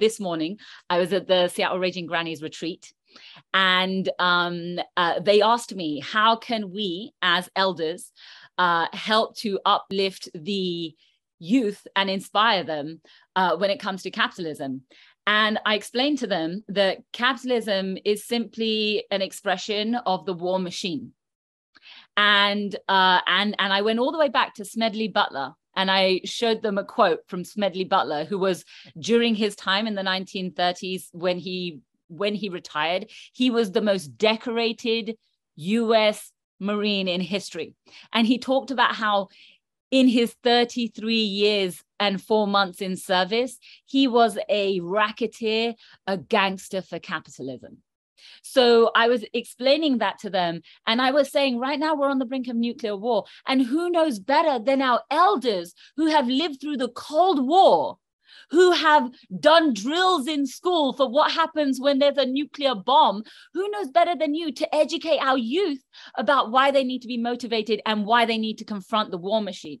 this morning, I was at the Seattle Raging Grannies retreat, and um, uh, they asked me, how can we as elders uh, help to uplift the youth and inspire them uh, when it comes to capitalism? And I explained to them that capitalism is simply an expression of the war machine. And uh, and and I went all the way back to Smedley Butler, and I showed them a quote from Smedley Butler, who was during his time in the 1930s when he when he retired, he was the most decorated U.S. Marine in history, and he talked about how in his 33 years and four months in service, he was a racketeer, a gangster for capitalism. So I was explaining that to them. And I was saying, right now we're on the brink of nuclear war. And who knows better than our elders who have lived through the Cold War? Who have done drills in school for what happens when there's a nuclear bomb? Who knows better than you to educate our youth about why they need to be motivated and why they need to confront the war machine?